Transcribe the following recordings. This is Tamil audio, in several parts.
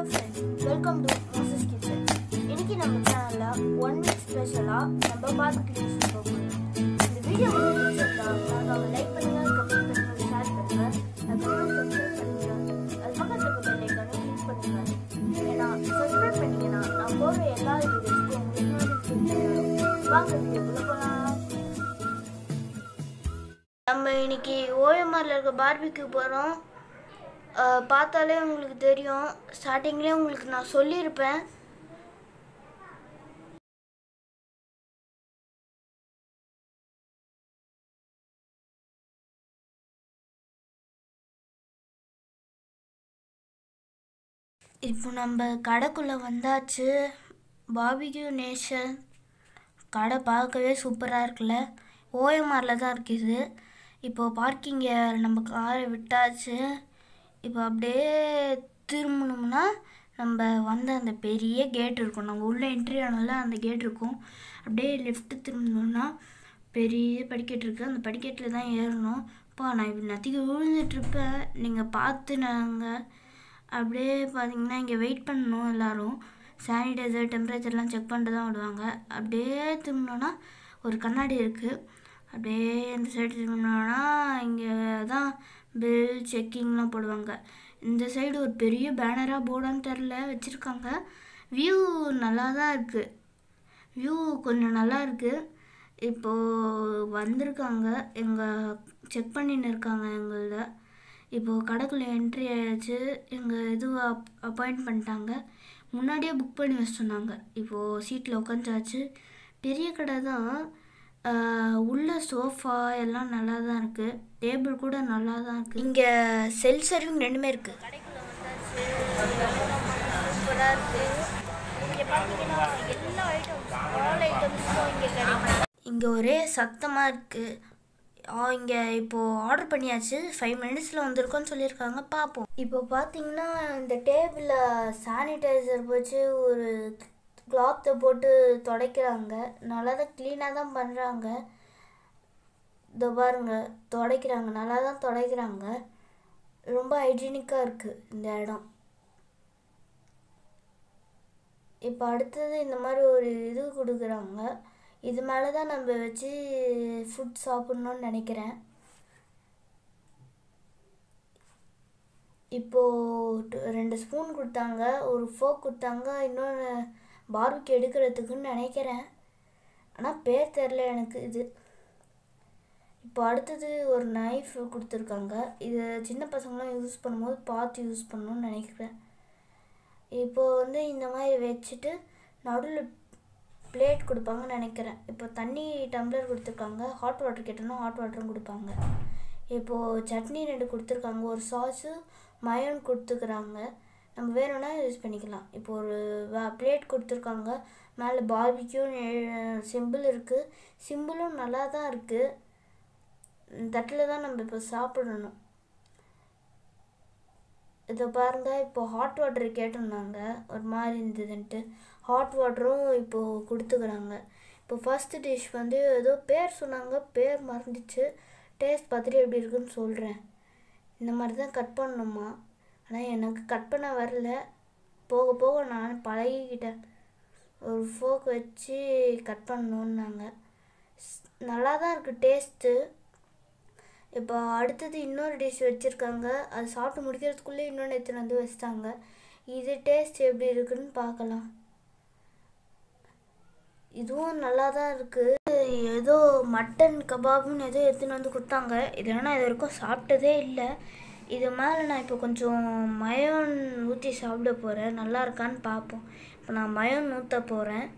Hello friends welcome to Moses kitchen இன்னைக்கு நம்ம சேனலில் ஒன் வீக் ஸ்பெஷலாக நம்ம பார்த்து கிரியேஷன் போகிறோம் இந்த வீடியோ உங்களுக்கு பிடிச்சிருந்தா மறக்காம லைக் பண்ணுங்க கமெண்ட் பண்ணுங்க ஷேர் பண்ணுங்க. அதுக்கப்புறம் சப்ஸ்கிரைப் பண்ணுங்க. அது பக்கத்தில் இருக்க பெல் ஐக்கானை கிளிக் பண்ணுங்க. ஏன்னா சப்ஸ்கிரைப் பண்ணீங்கன்னா நான் போகிற எல்லா வீடியோஸ்க்கும் உங்களுக்கு notification வாங்க வீடியோக்குள்ள போகலாம் நம்ம இன்னைக்கு ஓஎம்ஆரில் இருக்க பார்பிக்கு போகிறோம் பார்த்தாலே உங்களுக்கு தெரியும். ஸ்டார்டிங்லேயே உங்களுக்கு நான் சொல்லியிருப்பேன். இப்போ நம்ம கடைக்குள்ளே வந்தாச்சு. பாபிக்யூ நேஷன் கடை பார்க்கவே சூப்பராக இருக்குல்ல. ஓஎம்ஆரில் தான் இருக்குது. இப்போது பார்க்கிங்கை நம்ம காரை விட்டாச்சு. இப்போ அப்படியே திரும்பணும்னா நம்ம வந்த அந்த பெரிய கேட் இருக்கும். நம்ம உள்ளே என்ட்ரி ஆனால அந்த கேட் இருக்கும். அப்படியே லெஃப்ட்டு திரும்பணும்னா பெரிய படிக்கட்டு இருக்குது அந்த படிக்கட்டில் தான் ஏறணும். அப்பா நான் இப்படி நத்திக்கு விழுந்துட்டுருப்பேன் நீங்கள் பார்த்து நாங்கள் அப்படியே பார்த்தீங்கன்னா இங்கே வெயிட் பண்ணணும் எல்லோரும். சானிடைசர் டெம்பரேச்சர்லாம் செக் பண்ணிட்டு தான் விடுவாங்க அப்படியே திரும்பினோன்னா ஒரு கண்ணாடி இருக்குது அப்படியே இந்த சைடு திரும்பினோன்னா இங்கே தான் பில் செக்கிங்லாம் போடுவாங்க. இந்த சைடு ஒரு பெரிய பேனராக போர்டான்னு தெரில வச்சுருக்காங்க. வியூ நல்லா தான் இருக்குது வியூ கொஞ்சம் நல்லா இருக்குது இப்போது வந்திருக்காங்க. எங்கள் செக் பண்ணின்னு இருக்காங்க எங்களோட. இப்போது கடைக்குள்ளே என்ட்ரி ஆயாச்சு. எங்கள் இது அப் அப்பாயிண்ட் பண்ணிட்டாங்க. முன்னாடியே புக் பண்ணி வச்சு சொன்னாங்க இப்போது சீட்டில் உட்காந்தாச்சு பெரிய கடை தான். உள்ள சோஃபா எல்லாம் நல்லா தான் இருக்குது டேபிள் கூட நல்லா தான் இருக்குது இங்கே செல் சர்விங் ரெண்டுமே இருக்குது கடைக்குள்ளே வந்தாச்சு. சூப்பராக இருக்குது இங்கே பார்த்தீங்கன்னா எல்லா ஐட்டம்ஸ் ஆல் ஐட்டம்ஸும் இங்கே கிடைக்கும் இங்கே ஒரே சத்தமாக இருக்குது இங்கே இப்போது ஆர்டர் பண்ணியாச்சு. ஃபைவ் மினிட்ஸில் வந்திருக்கோன்னு சொல்லியிருக்காங்க. பார்ப்போம் இப்போ பார்த்தீங்கன்னா இந்த டேபிளில் சானிடைசர் வச்சு ஒரு கிளாத்தை போட்டு துடைக்கிறாங்க. நல்லா தான் க்ளீனாக தான் பண்ணுறாங்க இதோ பாருங்க துடைக்கிறாங்க. நல்லா தான் துடைக்கிறாங்க. ரொம்ப ஹைஜீனிக்காக இருக்குது இந்த இடம். இப்போ அடுத்தது இந்த மாதிரி ஒரு இது கொடுக்குறாங்க. இது மேலே தான் நம்ம வச்சு ஃபுட் சாப்பிட்ணுன்னு நினைக்கிறேன். இப்போது ரெண்டு ஸ்பூன் கொடுத்தாங்க ஒரு ஃபோக் கொடுத்தாங்க இன்னொன்று பார்பிக்கு எடுக்கிறதுக்குன்னு நினைக்கிறேன். ஆனால் பேர் தெரில எனக்கு இது. இப்போ அடுத்தது ஒரு நைஃப் கொடுத்துருக்காங்க. இது சின்ன பசங்களாம் யூஸ் பண்ணும்போது பார்த்து யூஸ் பண்ணணும்னு நினைக்கிறேன். இப்போ வந்து இந்த மாதிரி வச்சுட்டு நடுவில் பிளேட் கொடுப்பாங்கன்னு நினைக்கிறேன். இப்போ தண்ணி டம்ளர் கொடுத்துருக்காங்க. ஹாட் வாட்டர் கேட்டோன்னா ஹாட் வாட்டரும் கொடுப்பாங்க. இப்போது சட்னி ரெண்டு கொடுத்துருக்காங்க. ஒரு சாஸு மயோன் கொடுத்துக்கிறாங்க. நம்ம வேணும்னா யூஸ் பண்ணிக்கலாம். இப்போ ஒரு பிளேட் கொடுத்துருக்காங்க. மேலே பார்பிக்யூ சிம்பிள் இருக்குது சிம்பிளும் நல்லா தான் இருக்குது தட்டில் தான் நம்ம இப்போ சாப்பிடணும். இதை பாருங்க இப்போ ஹாட் வாட்டர் கேட்டிருந்தாங்க. ஒரு மாதிரி இருந்ததுன்ட்டு. ஹாட் வாட்டரும் இப்போது கொடுத்துக்கிறாங்க. இப்போ ஃபஸ்ட்டு டிஷ் வந்து ஏதோ பேர் சொன்னாங்க பேர் மறந்துச்சு. டேஸ்ட் பார்த்துட்டு எப்படி இருக்குன்னு சொல்கிறேன் இந்த மாதிரி தான் கட் பண்ணணுமா? ஆனால் எனக்கு கட் பண்ண வரல. போக போக நான் பழகிக்கிட்டேன். ஒரு ஃபோக் வச்சு கட் பண்ணணுன்னாங்க. நல்லா தான் இருக்குது டேஸ்ட்டு இப்போ அடுத்தது இன்னொரு டிஷ் வச்சுருக்காங்க. அது சாப்பிட்டு முடிக்கிறதுக்குள்ளே இன்னொன்று எடுத்துன்னு வந்து வச்சிட்டாங்க. இது டேஸ்ட் எப்படி இருக்குன்னு பார்க்கலாம். இதுவும் நல்லா தான் இருக்குது ஏதோ மட்டன் கபாப்னு ஏதோ எடுத்துன்னு வந்து கொடுத்தாங்க. இது ஆனால் இது வரைக்கும் சாப்பிட்டதே இல்லை. இது மேலே நான் இப்போ கொஞ்சம் மயோன் ஊற்றி சாப்பிட போகிறேன் நல்லா இருக்கான்னு பார்ப்போம் இப்போ நான் மயோன் ஊற்ற போகிறேன்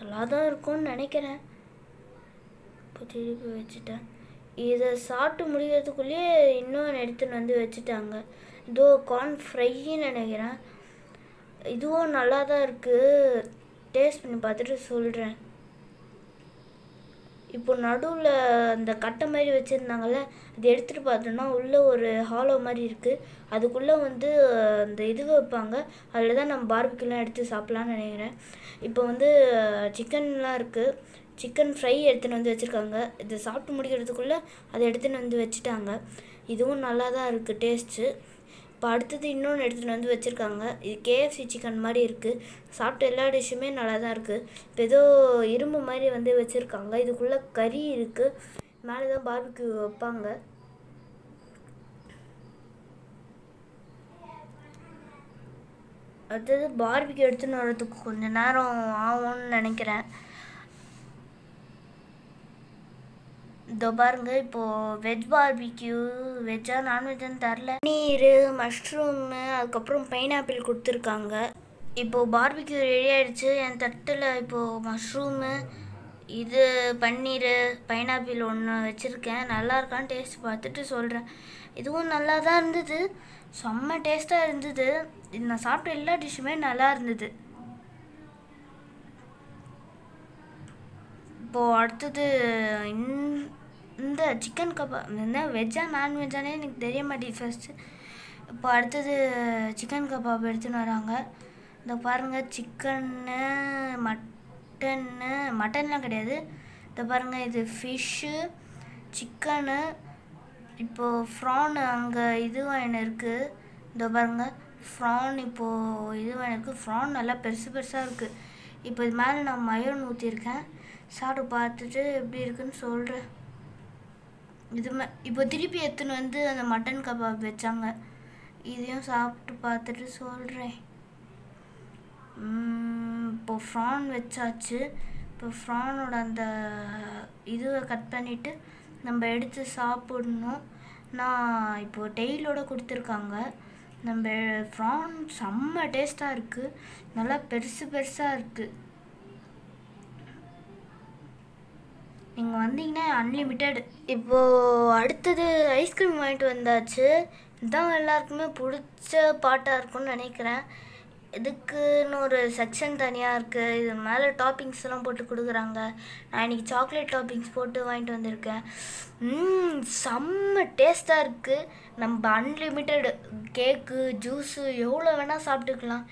நல்லா தான் இருக்கும்னு நினைக்கிறேன். இப்போ திருப்பி வச்சுட்டேன். இதை சாப்பிட்டு முடிக்கிறதுக்குள்ளேயே இன்னொன்று எடுத்துன்னு வந்து வச்சுட்டாங்க. இதோ கார்ன் ஃப்ரைன்னு நினைக்கிறேன். இதுவும் நல்லா தான் இருக்குது டேஸ்ட் பண்ணி பார்த்துட்டு சொல்கிறேன் இப்போ நடுவில் அந்த கட்டை மாதிரி வச்சுருந்தாங்கல்ல அது எடுத்துகிட்டு பார்த்தோன்னா உள்ளே ஒரு ஹாலோ மாதிரி இருக்குது அதுக்குள்ளே வந்து அந்த இது வைப்பாங்க. அதில் தான் நம்ம பார்பிக்யூலாம் எடுத்து சாப்பிட்லான்னு நினைக்கிறேன். இப்போ வந்து சிக்கன்லாம் இருக்குது சிக்கன் ஃப்ரை எடுத்துன்னு வந்து வச்சுருக்காங்க. இது சாப்பிட்டு முடிக்கிறதுக்குள்ளே அதை எடுத்துன்னு வந்து வச்சுட்டாங்க. இதுவும் நல்லா தான் இருக்குது டேஸ்ட்டு இப்போ அடுத்தது இன்னொன்று எடுத்துகிட்டு வந்து வச்சுருக்காங்க. இது கேஎஃப்சி சிக்கன் மாதிரி இருக்குது சாப்பிட்ட எல்லா டிஷ்ஷுமே நல்லா தான் இருக்குது இப்போ ஏதோ இரும்பு மாதிரி வந்து வச்சுருக்காங்க. இதுக்குள்ளே கறி இருக்குது மேலே தான் பார்பிக்யூ வைப்பாங்க. அடுத்தது பார்பிக்யூ எடுத்துன்னு வரதுக்கு கொஞ்சம் நேரம் ஆகும்னு நினைக்கிறேன். இதோ பாருங்க இப்போ வெஜ் பார்பிக்யூ வெஜ்ஜா நான்வெஜ்ஜான்னு தெரில பன்னீர் மஷ்ரூமு அதுக்கப்புறம் பைனாப்பிள் கொடுத்துருக்காங்க. இப்போ பார்பிக்யூ ரெடி ஆயிடுச்சு. என் தட்டில் இப்போ மஷ்ரூமு இது பன்னீர் பைனாப்பிள் ஒன்று வச்சுருக்கேன். நல்லா இருக்கான்னு டேஸ்ட் பார்த்துட்டு சொல்கிறேன் இதுவும் நல்லா தான் இருந்தது. செம்ம டேஸ்ட்டாக இருந்தது. நான் சாப்பிட்ட எல்லா டிஷ்ஷுமே நல்லா இருந்தது. இப்போது அடுத்தது இந்த இந்த சிக்கன் கபாப் என்ன வெஜ்ஜா நான்வெஜ்ஜானே எனக்கு தெரிய மாட்டேங்குது ஃபஸ்ட்டு இப்போ அடுத்தது சிக்கன் கபாப் எடுத்துன்னு வராங்க. இந்த பாருங்கள் சிக்கன்னு மட்டன்னு மட்டன்லாம் கிடையாது. இந்த பாருங்கள் இது ஃபிஷ்ஷு சிக்கனு இப்போது ஃப்ரான் அங்கே இது வாங்கினு இருக்குது இந்த பாருங்கள் ஃப்ரான் இப்போது இது வாங்கிருக்கு ஃப்ரான் நல்லா பெருசு பெருசாக இருக்குது இப்போ இது மேலே நான் மயோன் ஊற்றிருக்கேன் சாப்பிட்டு பார்த்துட்டு எப்படி இருக்குன்னு சொல்கிறேன் இது இப்போ திருப்பி எடுத்துன்னு வந்து அந்த மட்டன் கபாப் வச்சாங்க. இதையும் சாப்பிட்டு பார்த்துட்டு சொல்கிறேன் இப்போ ஃப்ரான் வச்சாச்சு. இப்போ ஃப்ரானோட அந்த இதுவை கட் பண்ணிவிட்டு நம்ம எடுத்து சாப்பிடணும். நான் இப்போது டெய்லோட கொடுத்துருக்காங்க. நம்ம ஃப்ரான் செம்ம டேஸ்ட்டாக இருக்குது நல்லா பெருசு பெருசாக இருக்குது நீங்கள் வந்தீங்கன்னா அன்லிமிட்டெட் இப்போது அடுத்தது ஐஸ்கிரீம் வாங்கிட்டு வந்தாச்சு. இதுதான் எல்லாருக்குமே பிடிச்ச பாட்டாக இருக்கும்னு நினைக்கிறேன். இதுக்குன்னு ஒரு செக்ஷன் தனியாக இருக்குது இது மேலே டாப்பிங்ஸ் எல்லாம் போட்டு கொடுக்குறாங்க. நான் இன்றைக்கி சாக்லேட் டாப்பிங்ஸ் போட்டு வாங்கிட்டு வந்திருக்கேன். ம் செம்ம டேஸ்ட்டாக இருக்குது நம்ம அன்லிமிட்டெடு கேக்கு ஜூஸு எவ்வளோ வேணால் சாப்பிட்டுக்கலாம்.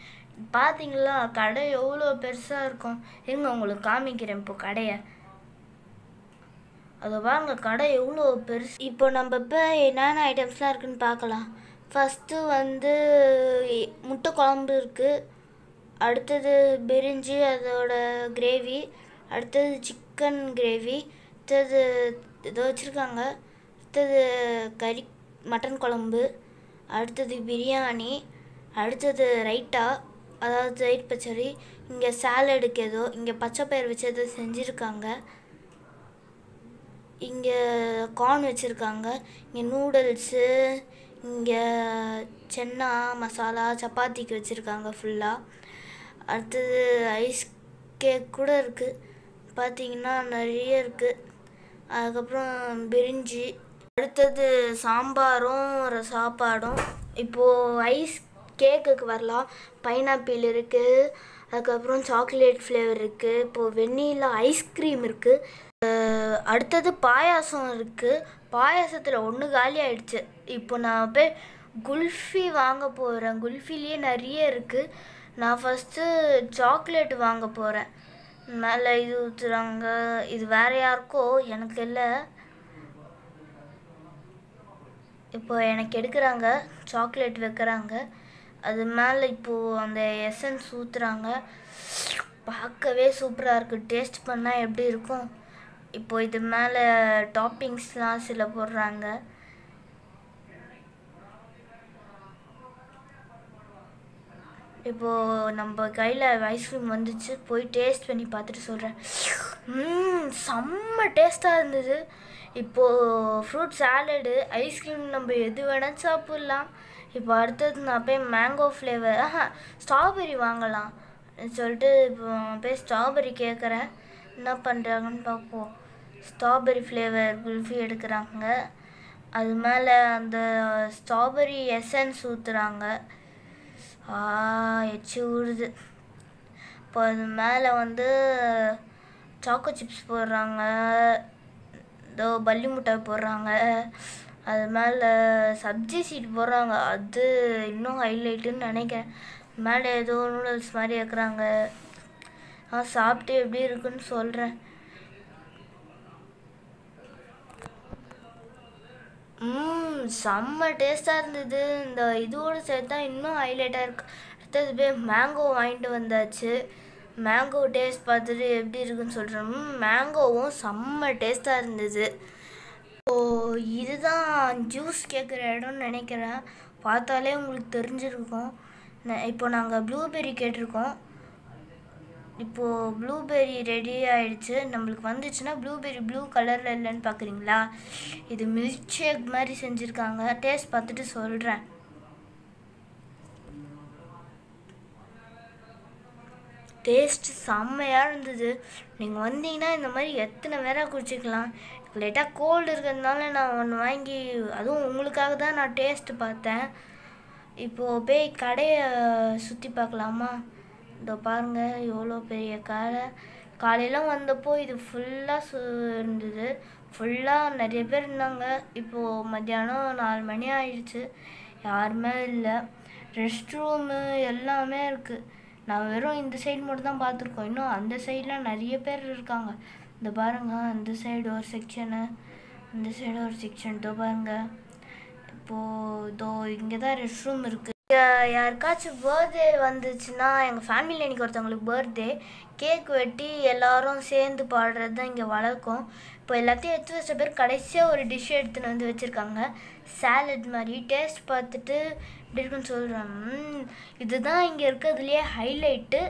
பார்த்தீங்களா கடை எவ்வளோ பெருசாக இருக்கும். இருங்க உங்களுக்கு காமிக்கிறேன் இப்போ கடையை. அதை பாருங்க கடை எவ்வளோ பெருசு. இப்போ நம்ம இப்போ என்னென்ன ஐட்டம்ஸ்லாம் இருக்குன்னு பார்க்கலாம். ஃபஸ்ட்டு வந்து முட்டை குழம்பு இருக்குது அடுத்தது பிரிஞ்சு அதோட கிரேவி அடுத்தது சிக்கன் கிரேவி அடுத்தது ஏதோ வச்சுருக்காங்க. அடுத்தது கறி மட்டன் குழம்பு. அடுத்தது பிரியாணி. அடுத்தது ரைட்டா அதாவது தயிர் பச்சடி. இங்கே சாலடுக்கு ஏதோ இங்கே பச்சை பயிர் வச்சு ஏதோ செஞ்சுருக்காங்க. இங்கே கார்ன் வச்சுருக்காங்க. இங்கே நூடுல்ஸு இங்கே சென்னா மசாலா சப்பாத்திக்கு வச்சுருக்காங்க ஃபுல்லாக அடுத்தது ஐஸ் கேக் கூட இருக்குது பார்த்தீங்கன்னா நிறைய இருக்குது அதுக்கப்புறம் பிரிஞ்சி. அடுத்தது சாம்பாரும் ஒரு சாப்பாடும். இப்போது ஐஸ் கேக்குக்கு வரலாம். பைனாப்பிள் இருக்குது அதுக்கப்புறம் சாக்லேட் ஃப்ளேவர் இருக்குது இப்போது வெண்ணிலா ஐஸ்கிரீம் இருக்குது அடுத்தது பாயாசம் இருக்குது பாயாசத்தில் ஒன்று காலி ஆயிடுச்சு. இப்போ நான் போய் குல்ஃபி வாங்க போகிறேன் குல்ஃபிலேயே நிறைய இருக்குது நான் ஃபஸ்ட்டு சாக்லேட் வாங்க போகிறேன் மேலே இது ஊற்றுறாங்க இது வேறு யாருக்கோ? எனக்கு இல்லை. இப்போ எனக்கு எடுக்கிறாங்க. சாக்லேட் வைக்கிறாங்க. அது மேலே இப்போது அந்த எசன்ஸ் ஊற்றுறாங்க பார்க்கவே சூப்பராக இருக்குது டேஸ்ட் பண்ணால் எப்படி இருக்கும்? இப்போ இது மேலே டாப்பிங்ஸ்லாம் சில போடுறாங்க. இப்போது நம்ம கையில் ஐஸ்கிரீம் வந்துச்சு போய் டேஸ்ட் பண்ணி பார்த்துட்டு சொல்கிறேன் ம் செம்ம டேஸ்ட்டாக இருந்தது. இப்போது ஃப்ரூட் சாலடு ஐஸ்கிரீம் நம்ம எது வேணால் சாப்பிட்லாம். இப்போ அடுத்தது நான் போய் மேங்கோ ஃப்ளேவர் ஆஹா ஸ்ட்ராபெரி வாங்கலாம். சொல்லிட்டு இப்போ போய் ஸ்ட்ராபெரி கேட்குறேன் என்ன பண்ணுறாங்கன்னு பார்ப்போம். ஸ்ட்ராபெரி ஃப்ளேவர் குல்ஃபி எடுக்கிறாங்க. அது மேலே அந்த ஸ்ட்ராபெரி எசன்ஸ் ஊற்றுறாங்க எச்சி ஊறுது. இப்போ அது மேலே வந்து சாக்கோ சிப்ஸ் போடுறாங்க. இதோ பல்லி முட்டாய் போடுறாங்க. அது மேலே சப்ஜி சீட் போடுறாங்க. அது இன்னும் ஹைலைட்டுன்னு நினைக்கிறேன். மேலே ஏதோ நூடுல்ஸ் மாதிரி வைக்கிறாங்க. நான் சாப்பிட்டு எப்படி இருக்குன்னு சொல்கிறேன் ம் செம்ம டேஸ்ட்டாக இருந்தது. இந்த இதோடு சேர்த்தா இன்னும் ஹைலைட்டாக இருக்கு. அடுத்தது போய் மேங்கோ வாங்கிட்டு வந்தாச்சு. மேங்கோ டேஸ்ட் பார்த்துட்டு எப்படி இருக்குன்னு சொல்கிறேன் மேங்கோவும் செம்ம டேஸ்ட்டாக இருந்தது. ஸோ இதுதான் ஜூஸ் கேட்குற இடம்னு நினைக்கிறேன். பார்த்தாலே உங்களுக்கு தெரிஞ்சிருக்கும். இப்போ நாங்கள் ப்ளூபெர்ரி கேட்டிருக்கோம். இப்போது ப்ளூபெர்ரி ரெடி ஆயிடுச்சு. நம்மளுக்கு வந்துச்சுன்னா ப்ளூபெர்ரி ப்ளூ கலரில் இல்லைன்னு பார்க்குறீங்களா இது மில்க் ஷேக் மாதிரி செஞ்சுருக்காங்க. டேஸ்ட் பார்த்துட்டு சொல்கிறேன் டேஸ்ட் செம்மையாக இருந்தது. நீங்கள் வந்தீங்கன்னா இந்த மாதிரி எத்தனை பேரா குடிச்சிக்கலாம். லேட்டாக கோல்டு இருக்கிறதுனால நான் ஒன்று வாங்கி அதுவும் உங்களுக்காக தான் நான் டேஸ்ட் பார்த்தேன். இப்போது போய் கடையை சுற்றி பார்க்கலாமா? இதோ பாருங்கள் எவ்வளோ பெரிய காலை. காலையில் வந்தப்போ இது ஃபுல்லாக சு இருந்தது. ஃபுல்லாக நிறைய பேர் இருந்தாங்க. இப்போது மத்தியானம் நாலு மணி ஆயிடுச்சு. யாருமே இல்லை. ரெஸ்ட் ரூமு எல்லாமே இருக்குது நான் வெறும் இந்த சைடு மட்டும் தான் பார்த்துருக்கோம். இன்னும் அந்த சைடெலாம் நிறைய பேர் இருக்காங்க. இந்த பாருங்க அந்த சைடு ஒரு செக்ஷனு அந்த சைடு ஒரு செக்ஷன் இதோ பாருங்க. இப்போது இதோ இங்கே தான் ரெஸ்ட் ரூம் இருக்குது யாருக்காச்சும் பர்த்டே வந்துச்சுன்னா எங்கள் ஃபேமிலியில் இன்னைக்கு ஒருத்தவங்களுக்கு பர்த்டே கேக் வெட்டி எல்லோரும் சேர்ந்து பாடுறது தான் இங்கே வளர்க்கும் இப்போ எல்லாத்தையும் எடுத்து வச்ச பேர் கடைசியாக ஒரு டிஷ் எடுத்துன்னு வந்து வச்சுருக்காங்க. சாலட் மாதிரி டேஸ்ட் பார்த்துட்டு இப்படி இருக்குன்னு சொல்கிறேன் இதுதான் இங்கே இருக்கிறதுலையே ஹைலைட்டு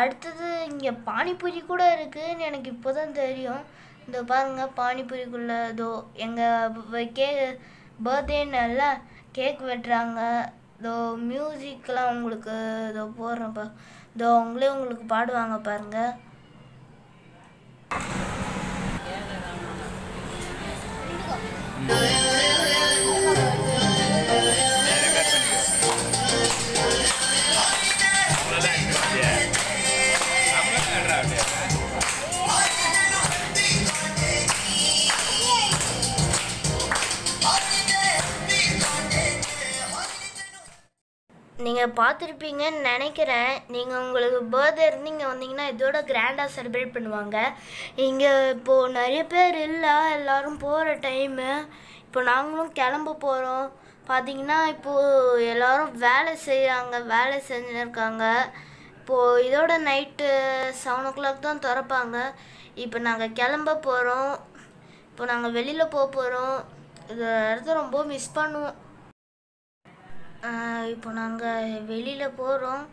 அடுத்தது இங்கே பானிபூரி கூட இருக்குதுன்னு எனக்கு இப்போ தான் தெரியும். இந்த பாருங்கள் பானிபூரிக்குள்ளே இதோ எங்கள் கே பர்த்டேனால கேக் வெட்டுறாங்க. இதோ மியூசிக்லாம் உங்களுக்கு இதோ போடுறப்ப இதோ அவங்களே உங்களுக்கு பாடுவாங்க பாருங்க. நீங்கள் பார்த்துருப்பீங்கன்னு நினைக்கிறேன். நீங்கள் உங்களுக்கு பர்த்டே இருந்து இங்கே வந்தீங்கன்னா இதோட கிராண்டாக செலிப்ரேட் பண்ணுவாங்க. இங்கே இப்போது நிறைய பேர் இல்லை எல்லோரும் போகிற டைமு இப்போ நாங்களும் கிளம்ப போகிறோம் பார்த்தீங்கன்னா இப்போது எல்லாரும் வேலை செய்கிறாங்க வேலை செஞ்சுன்னு இருக்காங்க இப்போது இதோட நைட்டு செவன் ஓ கிளாக் தான் திறப்பாங்க. இப்போ நாங்கள் கிளம்ப போகிறோம் இப்போ நாங்கள் வெளியில் போக போகிறோம் இந்த இடத்த ரொம்ப மிஸ் பண்ணுவோம். இப்போ நாங்கள் வெளியில் போகிறோம்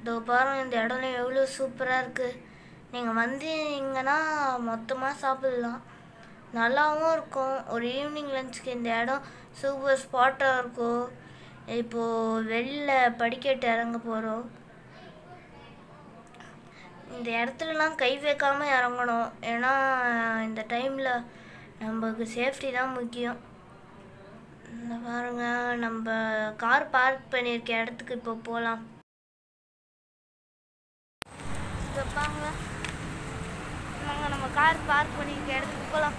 இதோ பாருங்க இந்த இடம் எவ்வளோ சூப்பராக இருக்குது நீங்கள் வந்தீங்கன்னா மொத்தமாக சாப்பிட்லாம். நல்லாவும் இருக்கும். ஒரு ஈவினிங் லஞ்சுக்கு இந்த இடம் சூப்பர் ஸ்பாட்டாக இருக்கும். இப்போது வெளியில் படிக்கட்டு இறங்க போகிறோம் இந்த இடத்துலலாம் கை வைக்காமல் இறங்கணும். ஏன்னா இந்த டைமில் நமக்கு சேஃப்டி தான் முக்கியம். இந்த பாருங்க நம்ம கார் பார்க் பண்ணியிருக்க இடத்துக்கு இப்போ போகலாம் பாருங்க. நாங்கள் நம்ம கார் பார்க் பண்ணியிருக்க இடத்துக்கு போகலாம்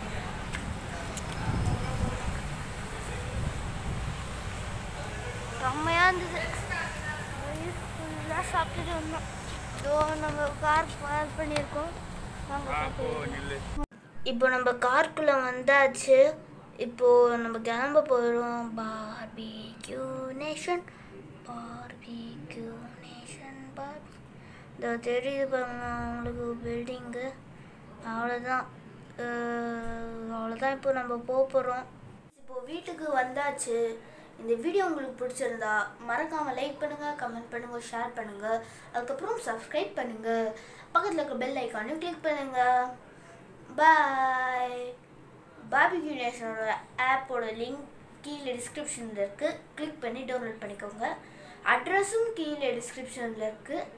செம்மையாக இருந்தது. ஃபுல்லாக சாப்பிட்டுட்டு வந்தோம். இதோ நம்ம கார் பார்க் பண்ணியிருக்கோம் இப்போ நம்ம கார்க்குள்ளே வந்தாச்சு. இப்போ நம்ம கிளம்ப போகிறோம் பார்பிக்யூ நேஷன் பார்பிக்யூ நேஷன் பார்பி இந்த தெரியுது பாருங்க உங்களுக்கு பில்டிங்கு அவ்வளோதான் அவ்வளோதான் இப்போ நம்ம போக போகிறோம் இப்போ வீட்டுக்கு வந்தாச்சு. இந்த வீடியோ உங்களுக்கு பிடிச்சிருந்தா மறக்காமல் லைக் பண்ணுங்கள் கமெண்ட் பண்ணுங்கள் ஷேர் பண்ணுங்கள் அதுக்கப்புறம் சப்ஸ்கிரைப் பண்ணுங்கள் பக்கத்தில் இருக்க பெல் ஐக்கானையும் கிளிக் பண்ணுங்கள் பாய் பாபிக்யூ நேஷனோட ஆப்போட லிங்க் கீழே டிஸ்கிரிப்ஷனில் இருக்குது கிளிக் பண்ணி டவுன்லோட் பண்ணிக்கோங்க. அட்ரஸும் கீழே டிஸ்கிரிப்ஷனில் இருக்குது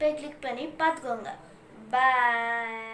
போய் கிளிக் பண்ணி பார்த்துக்கோங்க. பாய்